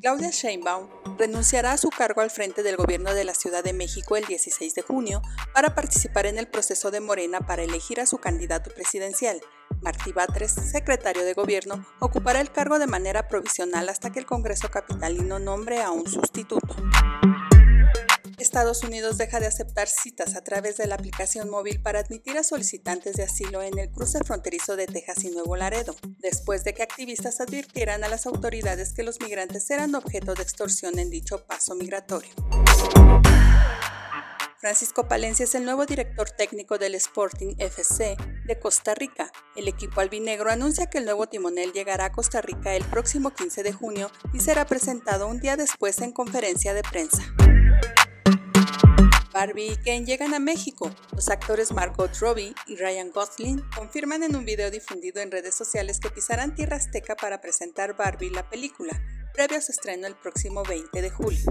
Claudia Sheinbaum renunciará a su cargo al frente del gobierno de la Ciudad de México el 16 de junio para participar en el proceso de Morena para elegir a su candidato presidencial. Martí Batres, secretario de gobierno, ocupará el cargo de manera provisional hasta que el Congreso Capitalino nombre a un sustituto. Estados Unidos deja de aceptar citas a través de la aplicación móvil para admitir a solicitantes de asilo en el cruce fronterizo de Texas y Nuevo Laredo, después de que activistas advirtieran a las autoridades que los migrantes eran objeto de extorsión en dicho paso migratorio. Francisco Palencia es el nuevo director técnico del Sporting FC de Costa Rica. El equipo albinegro anuncia que el nuevo timonel llegará a Costa Rica el próximo 15 de junio y será presentado un día después en conferencia de prensa. Barbie y Ken llegan a México. Los actores Margot Robbie y Ryan Gosling confirman en un video difundido en redes sociales que pisarán tierra azteca para presentar Barbie la película, previo a su estreno el próximo 20 de julio.